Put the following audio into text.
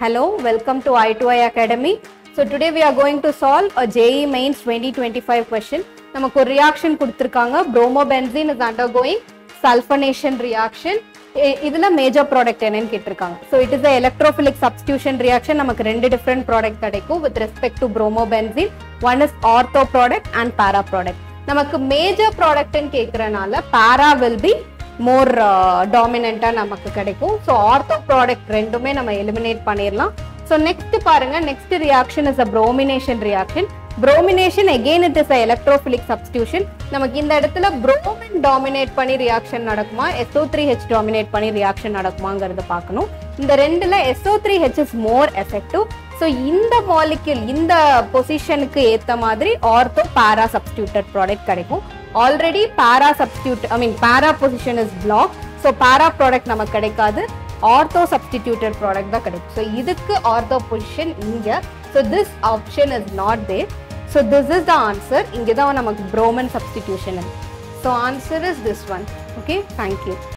Hello, welcome to I2I Academy. So today we are going to solve a JE Mains 2025 question. நமக்கு ஒரு reaction கொடுத்திருக்காங்க bromobenzene is undergoing sulfonation reaction. இ- இதுல major product என்னன்னு கேட்டிருக்காங்க so it is electrophilic substitution reaction நமக்கு ரெண்டு different product கிடைக்கும் with respect to bromobenzene one is ortho product and para product நமக்கு மேஜர் ப்ராடக்ட்னு கேட்குறனால பேரா வில் பி மோர் டாமினண்ட்டாக uh, நமக்கு கிடைக்கும். ஸோ ஆர்த்தோ ப்ராடக்ட் ரெண்டுமே நம்ம எலிமினேட் பண்ணிடலாம் ஸோ நெக்ஸ்ட் பாருங்க next reaction is a bromination reaction bromination again it is a electrophilic substitution நமக்கு இந்த இடத்துல ப்ரோமின் டாமினேட் பண்ணி ரியாக்ஷன் நடக்குமா? எஸ்ஓ த்ரீ ஹெச் டாமினேட் பண்ணி ரியாக்ஷன் நடக்குமாங்கிறத பார்க்கணும். இந்த ரெண்டுல SO three H is more effective so இந்த மாலிக்யூல் இந்த பொசிஷனுக்கு ஏற்ற மாதிரி ஆர்த்தோ பாரா சப்ஸ்டியூட்டட் ப்ராடக்ட் கிடைக்கும். Already para substitute I mean para position is block so para product நமக்கு கிடைக்காது. ஆர்த்தோ சப்ஸ்டிடியூட்டட் ப்ராடக்ட் தான் கிடைக்கும். ஸோ இதுக்கு ஆர்த்தோ பொசிஷன் இங்கே. So this option is not there so this is the answer இங்கே தான் நமக்கு bromine substitution so answer is this one okay thank you